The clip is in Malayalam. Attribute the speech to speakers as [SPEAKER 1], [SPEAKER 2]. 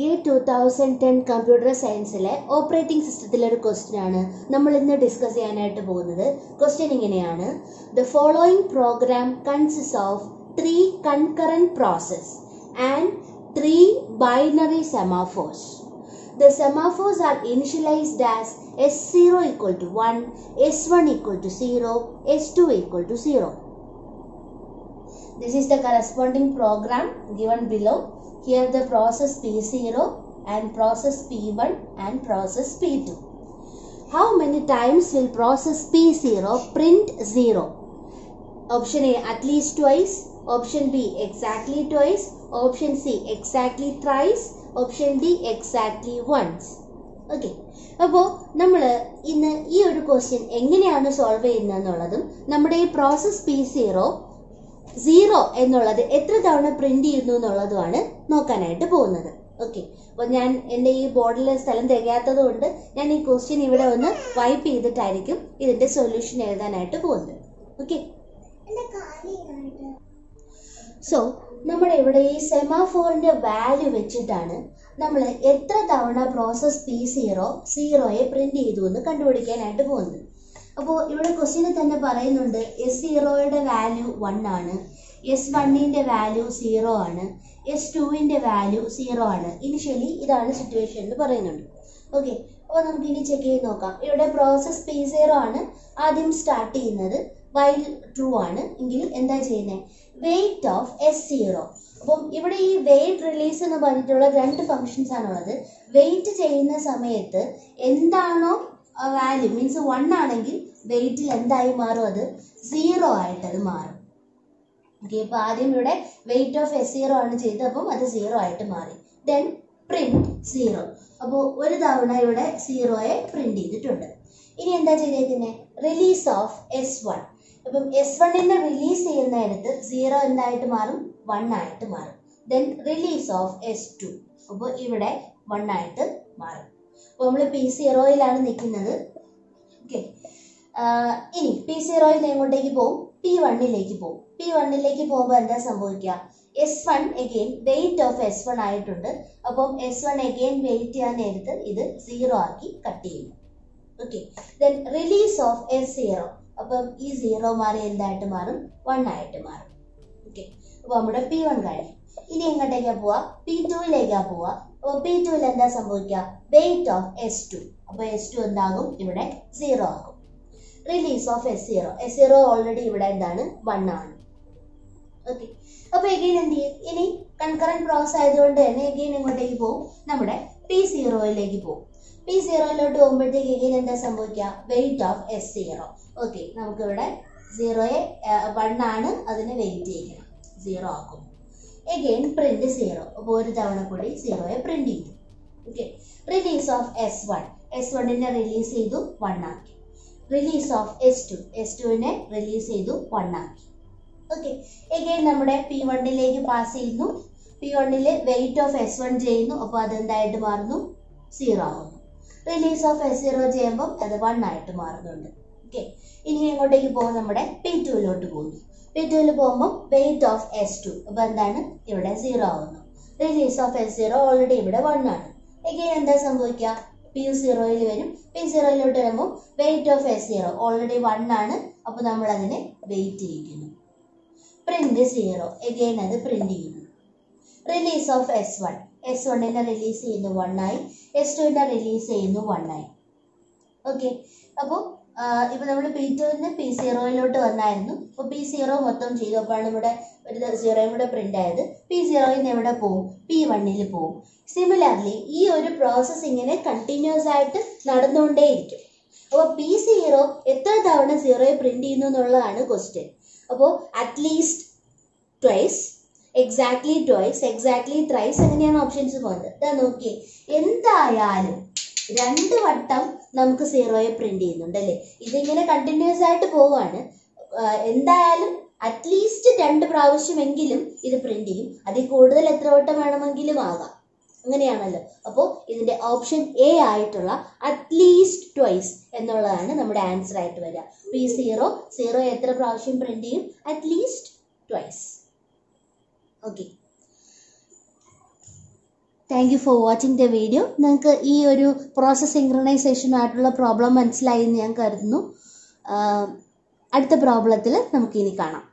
[SPEAKER 1] GATE two thousand ten computer സയൻസിലെ operating സിസ്റ്റത്തിലെ ഒരു ക്വസ്റ്റ്യൻ ആണ് നമ്മൾ ഇന്ന് ഡിസ്കസ് ചെയ്യാനായിട്ട് പോകുന്നത്. ക്വസ്റ്റ്യൻ ഇങ്ങനെയാണ്. The following program consist of three concurrent process and three binary semaphores The semaphores are initialized as S0 equal to 1, S1 equal to 0, S2 equal to 0. This is the corresponding program given below. Here the process P0 and process P1 and process P2. How many times will process P0 print 0? Option A at least twice, option B exactly twice, option C exactly thrice, Option D exactly once. Okay. അപ്പോൾ നമ്മൾ ഇന്ന് ഈ ഒരു ക്വസ്റ്റ്യൻ എങ്ങനെയാണ് സോൾവ് ചെയ്യുന്നത് എന്നുള്ളതും നമ്മുടെ ഈ പ്രോസസ് പി സീറോ സീറോ എന്നുള്ളത് എത്ര തവണ പ്രിന്റ് ചെയ്യുന്നു എന്നുള്ളതുമാണ് നോക്കാനായിട്ട് പോകുന്നത്. ഓക്കെ അപ്പോൾ ഞാൻ എന്റെ ഈ ബോർഡിൽ സ്ഥലം തികയാത്തത് കൊണ്ട് ഞാൻ ഈ ക്വസ്റ്റ്യൻ ഇവിടെ ഒന്ന് വൈപ്പ് ചെയ്തിട്ടായിരിക്കും ഇതിന്റെ സൊല്യൂഷൻ എഴുതാനായിട്ട് പോകുന്നത്. ഓക്കെ സോ നമ്മുടെ ഇവിടെ ഈ സെമാഫോറിന്റെ വാല്യൂ വെച്ചിട്ടാണ് നമ്മൾ എത്ര തവണ പ്രോസസ് പി സീറോ സീറോയെ പ്രിന്റ് ചെയ്തു എന്ന് കണ്ടുപിടിക്കാനായിട്ട് പോകുന്നത്. അപ്പോൾ ഇവിടെ ക്വസ്റ്റ്യനിൽ തന്നെ പറയുന്നുണ്ട് എസ് സീറോയുടെ വാല്യൂ വൺ ആണ്. എസ് വണ്ണിന്റെ വാല്യൂ സീറോ ആണ്. എസ് ടുവിന്റെ വാല്യൂ സീറോ ആണ്. ഇനിഷ്യലി ഇതാണ് സിറ്റുവേഷൻ എന്ന് പറയുന്നുണ്ട്. ഓക്കെ അപ്പോൾ നമുക്ക് ഇനി ചെക്ക് ചെയ്ത് നോക്കാം. ഇവിടെ പ്രോസസ് പി സീറോ ആണ് ആദ്യം സ്റ്റാർട്ട് ചെയ്യുന്നത്. വൈൽ ട്രൂ ആണ്. എങ്കിൽ എന്താ ചെയ്യുന്നത് വെയിറ്റ് ഓഫ് എസ് സീറോ അപ്പം ഇവിടെ ഈ വെയിറ്റ് റിലീസ് എന്ന് പറഞ്ഞിട്ടുള്ള രണ്ട് ഫങ്ഷൻസ് ആണുള്ളത്. വെയിറ്റ് ചെയ്യുന്ന സമയത്ത് എന്താണോ വാല്യൂ മീൻസ് വൺ ആണെങ്കിൽ വെയിറ്റിൽ എന്തായി മാറും അത്? സീറോ ആയിട്ട് അത് മാറും. ഓക്കെ അപ്പോൾ ആദ്യം ഇവിടെ വെയിറ്റ് ഓഫ് എസ് സീറോ ആണ് ചെയ്തത് അപ്പം അത് സീറോ ആയിട്ട് മാറി. ദെൻ പ്രിന്റ് സീറോ അപ്പോൾ ഒരു തവണ ഇവിടെ സീറോയെ പ്രിന്റ് ചെയ്തിട്ടുണ്ട്. ഇനി എന്താ ചെയ്തേക്കുന്നത് റിലീസ് ഓഫ് എസ് വൺ അപ്പം എസ് വണ്ണിനെ റിലീസ് ചെയ്യുന്നിടത്ത് സീറോ എന്തായിട്ട് മാറും? വൺ ആയിട്ട് മാറും. Then release of S two അപ്പോൾ ഇവിടെ വൺ ആയിട്ട് മാറും. അപ്പോൾ നമ്മൾ പി സീറോയിലാണ് നിൽക്കുന്നത്. ഓക്കെ ഇനി പി സീറോയിൽ നിന്ന് എങ്ങോട്ടേക്ക് പോകും പി വണ്ണിലേക്ക് പോകും പി വണ്ണിലേക്ക് പോകുമ്പോൾ എന്താ സംഭവിക്കുക? S one again wait of S one ആയിട്ടുണ്ട്. അപ്പം എസ് വൺ എഗെയിൻ വെയിറ്റ് ചെയ്യാൻ നേരത്ത് ഇത് സീറോ ആക്കി കട്ട് ചെയ്യും. Okay then release of S zero അപ്പം ഈ സീറോ മാറി എന്തായിട്ട് മാറും? വൺ ആയിട്ട് മാറും. ഓക്കെ അപ്പോൾ നമ്മുടെ പി വൺ കഴിഞ്ഞു ഇനി എങ്ങോട്ടേക്കാ പോവാ? പി ടുവിലേക്കാണ് പോവാ. പി ടുവിൽ എന്താ സംഭവിക്കുക? വെയിറ്റ് ഓഫ് എസ് ടു അപ്പോൾ എസ് ടു എന്താകും? ഇവിടെ സീറോ ആകും. Release of S zero S zero already ഇവിടെ എന്താണ്? വൺ ആണ്. ഓക്കെ അപ്പോൾ എഗെയിൻ എന്ത് ചെയ്യും? ഇനി കൺകറന്റ് പ്രോസസ് ആയതുകൊണ്ട് തന്നെ എഗെയിൻ എങ്ങോട്ടേക്ക് പോകും നമ്മുടെ പി സീറോയിലേക്ക് പോകും പി സീറോയിലോട്ട് പോകുമ്പോഴത്തേക്ക് എഗെയിൻ എന്താ സംഭവിക്കുക? Wait of S zero okay നമുക്കിവിടെ സീറോയെ വൺ ആണ്. അതിന് വെയിറ്റ് ചെയ്യണം. സീറോ ആക്കും. എഗെയിൻ പ്രിന്റ് സീറോ അപ്പോൾ ഒരു തവണ കൂടി സീറോയെ പ്രിന്റ് ചെയ്തു. Okay release of S one S വണ്ണിനെ release ചെയ്തു വൺ ആക്കി. Release of S two S ടുവിനെ release ചെയ്തു വൺ ആക്കി. ഓക്കെ എഗെയിൻ നമ്മുടെ പി വണ്ണിലേക്ക് പാസ് ചെയ്യുന്നു. പി വണ്ണിൽ വെയിറ്റ് ഓഫ് എസ് വൺ ചെയ്യുന്നു. അപ്പോൾ അതെന്തായിട്ട് മാറുന്നു? സീറോ ആവുന്നു. റിലീസ് ഓഫ് എസ് സീറോ ചെയ്യുമ്പോൾ അത് വൺ ആയിട്ട് മാറുന്നുണ്ട്. ഓക്കെ ഇനി എങ്ങോട്ടേക്ക് പോകും നമ്മുടെ പി ടുവിലോട്ട് പോകുന്നു. പി ടുവിൽ പോകുമ്പോൾ വെയിറ്റ് ഓഫ് എസ് ടു അപ്പോൾ എന്താണ്? ഇവിടെ സീറോ ആവുന്നു. Release of S zero already ഇവിടെ വൺ ആണ്. എഗെയിൻ എന്താ സംഭവിക്കുക? പി യു സീറോയിൽ വരും. പി സീറോയിലോട്ട് വരുമ്പോൾ wait of S zero already one ആണ്. അപ്പോൾ നമ്മൾ അതിനെ വെയിറ്റ് ചെയ്യിക്കുന്നു പ്രിന്റ് സീറോ എഗെയിൻ അത് പ്രിന്റ് ചെയ്യുന്നു. Release of S one S വണ്ണിനെ release ചെയ്യുന്നു വൺ ആയി. എസ് ടുവിനെ റിലീസ് ചെയ്യുന്നു വൺ ആയി. ഓക്കെ അപ്പോൾ ഇപ്പോൾ നമ്മൾ പി ടുവിന് പി സീറോയിലോട്ട് വന്നായിരുന്നു. അപ്പോൾ പി സീറോ മൊത്തം ചെയ്തു. അപ്പോഴാണ് ഇവിടെ ഒരു സീറോയും കൂടെ പ്രിന്റ് ആയത്. പി സീറോയിൽ നിന്ന് എവിടെ പോകും പി വണ്ണിൽ പോകും സിമിലർലി ഈ ഒരു പ്രോസസ്സ് ഇങ്ങനെ കണ്ടിന്യൂസ് ആയിട്ട് നടന്നുകൊണ്ടേയിരിക്കും. അപ്പോൾ പി സീറോ എത്ര തവണ സീറോയെ പ്രിന്റ് ചെയ്യുന്നു എന്നുള്ളതാണ് ക്വസ്റ്റ്യൻ അപ്പോൾ at least twice exactly twice exactly thrice അങ്ങനെയാണ് ഓപ്ഷൻസ് പോകുന്നത് ഇതാ നോക്കിയേ. എന്തായാലും രണ്ട് വട്ടം നമുക്ക് സീറോയെ പ്രിന്റ് ചെയ്യുന്നുണ്ട് അല്ലേ? ഇതിങ്ങനെ കണ്ടിന്യൂസ് ആയിട്ട് പോവാണ്. എന്തായാലും അറ്റ്ലീസ്റ്റ് രണ്ട് പ്രാവശ്യമെങ്കിലും ഇത് പ്രിന്റ് ചെയ്യും. അതിൽ കൂടുതൽ എത്ര വട്ടം വേണമെങ്കിലും ആകാം. അങ്ങനെയാണല്ലോ. അപ്പോൾ ഇതിന്റെ ഓപ്ഷൻ എ ആയിട്ടുള്ള അറ്റ്ലീസ്റ്റ് ട്വൈസ് എന്നുള്ളതാണ് നമ്മുടെ ആൻസർ ആയിട്ട് വരിക. പി സീറോ സീറോ എത്ര പ്രാവശ്യം പ്രിന്റ് ചെയ്യും? At least twice okay thank you for watching the video നിങ്ങൾക്ക് ഈ ഒരു പ്രോസസ് സിങ്ക്രണൈസേഷനായിട്ടുള്ള പ്രോബ്ലം മനസ്സിലായി എന്ന് ഞാൻ കരുതുന്നു. അടുത്ത പ്രോബ്ലത്തിൽ നമുക്കിനി കാണാം.